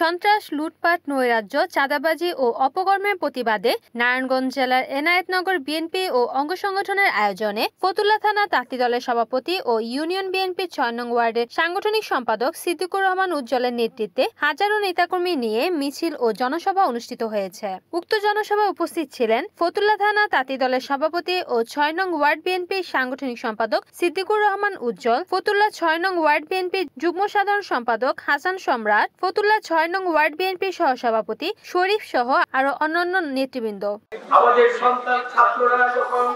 সন্ত্রাস, লুটপাট, নৈরাজ্য, চাঁদাবাজি ও অপকর্মের প্রতিবাদে নারায়ণগঞ্জ জেলার এনায়েতনগর বিএনপি ও অঙ্গ সংগঠনের আয়োজনে ফতুল্লা থানা তাঁতি দলের সভাপতি ও ইউনিয়ন বিএনপি ছয় নং ওয়ার্ডের সাংগঠনিক সম্পাদক সিদ্দিকুর রহমান উজ্জ্বলের নেতৃত্বে হাজারো নেতাকর্মী নিয়ে মিছিল ও জনসভা অনুষ্ঠিত হয়েছে। উক্ত জনসভায় উপস্থিত ছিলেন ফতুল্লা থানা তাঁতি দলের সভাপতি ও ছয় নং ওয়ার্ড বিএনপির সাংগঠনিক সম্পাদক সিদ্দিকুর রহমান উজ্জ্বল, ফতুল্লা ছয় নং ওয়ার্ড বিএনপির যুগ্ম সাধারণ সম্পাদক হাসান সম্রাট, ফতুল্লা ছয় নং ওয়ার্ড বিএনপির সহসভাপতি শরীফ সহ আরও অন্যান্য নেতৃবৃন্দ। আমাদের সন্তান ছাত্ররা যখন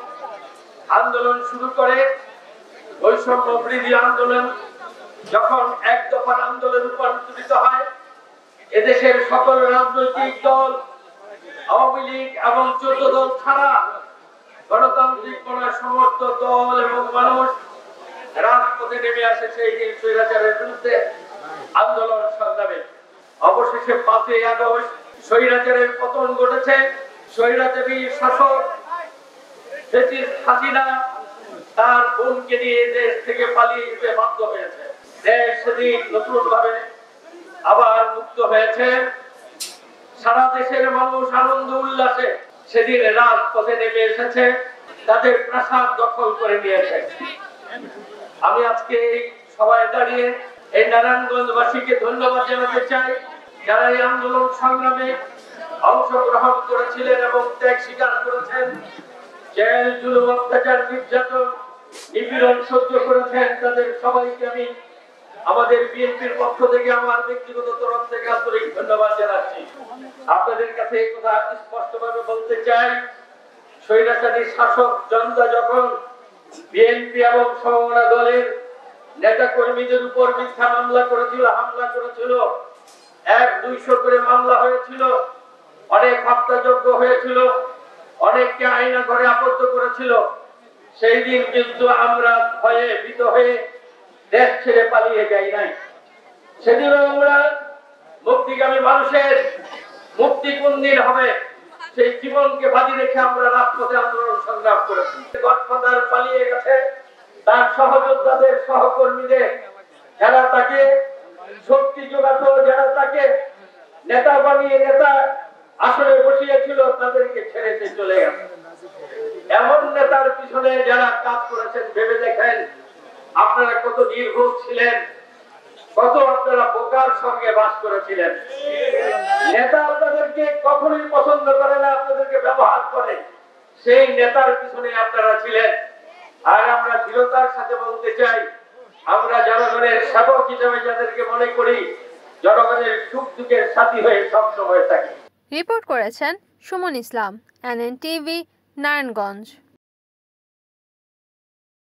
আন্দোলন শুরু করে, বৈষম্য বৃদ্ধি আন্দোলন যখন এক দফার আন্দোলন রূপান্তরিত হয়, এদেশের সকল রাজনৈতিক দল, আওয়ামী লীগ এবং চোদ্দ দল ছাড়া গণতান্ত্রিক কোন সমস্ত দল এবং মানুষ রাজপথে নেমে আসে সেই দিন স্বৈরাচারের বিরুদ্ধে আন্দোলন সংগ্রামে। অবশেষে পাঁচই আগস্ট স্বৈরাচারের পতন ঘটেছে। স্বৈরাচারী শাসক হাসিনা তার বোনকে নিয়ে দেশ থেকে পালিয়ে বাধ্য হয়েছে। দেশ সেদিন নতুন ভাবে আবার মুক্ত হয়েছে। সারা দেশের মানুষ আনন্দ উল্লাসে সেদিন রাজপথে নেমে এসেছে, তাদের প্রাসাদ দখল করে নিয়েছে। আমি আজকে এই সবাই দাঁড়িয়ে এই নারায়ণগঞ্জবাসীকে ধন্যবাদ জানাতে চাই। যারা এই আন্দোলন সংগ্রামে অংশগ্রহণ করেছিলেন এবং ত্যাগ স্বীকার করেছেন, জেল, জুলুম, অত্যাচার, নির্যাতন, নিপীড়ন সহ্য করেছেন, তাদের সবাইকে আমি আমাদের বিএনপির পক্ষ থেকে আমার ব্যক্তিগত তরফ থেকে আন্তরিক ধন্যবাদ জানাচ্ছি। আপনাদের কাছে এই কথা স্পষ্টভাবে বলতে চাই, স্বৈরাচারী শাসক জনতা যখন বিএনপি এবং সমমনা দলের নেতা কর্মীদের উপর মিথ্যা মামলা করেছিল, হামলা করেছিল এক দুইশো করে মামলা হয়েছিল, অনেক হত্যাযোগ্য হয়েছিল, অনেককে আইনা ঘরে আবদ্ধ করেছিল। সেই দিন কিন্তু আমরা ভয়ে ভীত হয়ে দেশ ছেড়ে পালিয়ে যাই নাই। সেদিনও আমরা মুক্তিগামী মানুষের মুক্তি কোন দিন হবে, সেই জীবনকে বাজি রেখে আমরা রাজপথে আন্দোলন সংগ্রাম করেছি। গডফাদার পালিয়ে গেছে, তার সহযোদ্ধাদের, সহকর্মীদের, যারা তাকে শক্তি যোগাতো, যারা তাকে নেতা বানিয়ে নেতা আসলে বসিয়েছিল, তাদেরকে ছেড়ে সে চলে গেছে এমন নেতার পিছনে যারা কাজ করেছেন, ভেবে দেখেন আপনারা কত নির্ভুল ছিলেন, কত আপনারা বোকার সঙ্গে বাস করেছিলেন। নেতা আপনাদেরকে কখনোই পছন্দ করে না, আপনাদেরকে ব্যবহার করে। সেই নেতার পিছনে আপনারা ছিলেন। আর আমরা দৃঢ়তার সাথে বলতে চাই, আমরা জনগণের সেবক হিসেবে যাদেরকে মনে করি, জনগণের সুখ দুঃখের সাথী হয়ে সবসময় থাকি। রিপোর্ট করেছেন সুমন ইসলাম এনএন টিভি নারায়ণগঞ্জ।